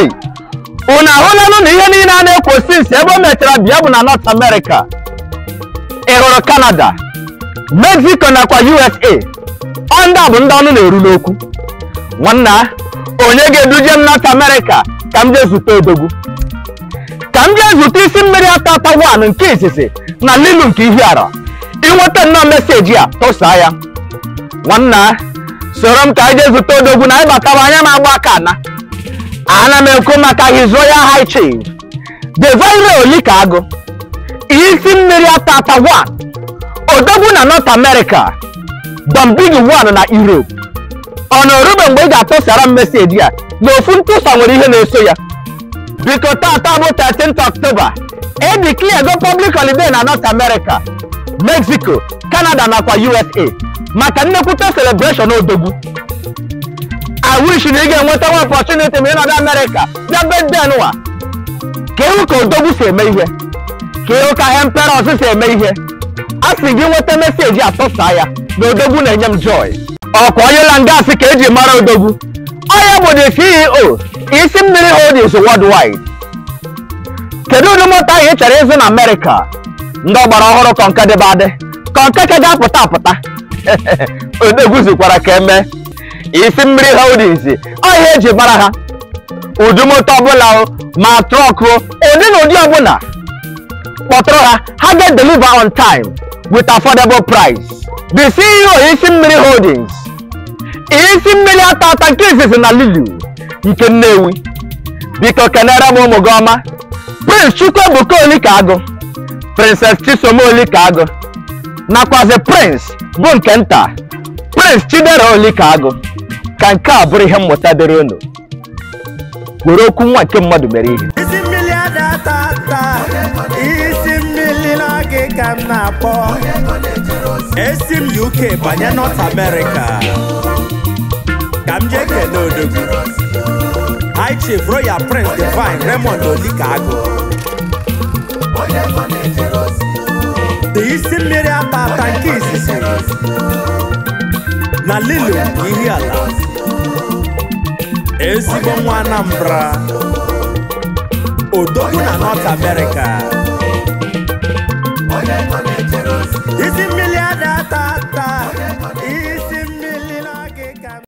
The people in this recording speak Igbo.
hei unu ahụlanụ na ihe niile a na-ekwo sinsi ebe o mechara bịa bụ na North America ị hụrụ Canada Mexico nakwa USA ọ ndị a bụ ndị ọnụ na-eru n'okwu. Nwanna onye ga-eduje m North America ka m jee zute odogwu. Ka m zute isi mmiri atata wan nke izizi na lilu nke ihiara. Inweta nnọọ meseji a tụsaa ya. Nwanna soro m ka anyị jee zute odogwu na anyị batara anya na-agba aka ana. Ana m ekwu maka his royal high chief. Olika agụ isi mmiri atata wan odogwu na north america. Bambigi wan na europe. Ọ na orube mgbe ị ga-atụsara m meseji a na ofu ntụsa nwere ihe na-eso ya. Biko tata bụ 13th October. E declare go public holiday na North America Mexico Canada nakwa USA maka nnekwute celebration odogwu. I wish na ị ga-enweta nwa opportunity ma ị nọdụ America bịa bedden nwa ka ịhụ ka odogwu si eme ihe ka ịhụ ka emperors si eme ihe a sị gị nweta meseji atụsa ya na odogwu na-enye m joy ọkwa onye langasị ka eji mara odogwu onye bụ the CEO isi mmiri holdings worldwide. Kedu ụdị moto ahụ ị chọrọ ịzụ na Amerịka ndị ọgbara ọhụrụ kọnka dịba adị kọnka ka ga-apụta apụta odogwu zikwara ka eme isi mmiri holdings ọ ihe eji mara ha. Ụdị moto ọbụla ma trọk o ụdị na ụdị ọbụla. Kpọtụrụ ha ha ga-deliver on time with affordable price. The CEO isi mmiri holdings. Isi mmiri ata ata nke izizi na lilu nke nnewi. Biko kenere m ụmụ gị ọma. Prince chukwuebuka olikaagụ princess chisom olikaagụ nakwazi prince bụ nke nta. Prince chidera olikaagụ ka nke a bụrụ ihe mmụta dịrị unu. Were okwu nwa nke mmadụ mere ihe. Isi mmiri adata ata isi mmiri na gị ka na-akpọ. Esi m banye north america. Ka jee kene odogwu. High chief royal prince divine raymond olikaagụ dị isi mmiri ata ata nke izizi. Na lilo ihi ala ezigbo nwa anambra. Odogwu na north america.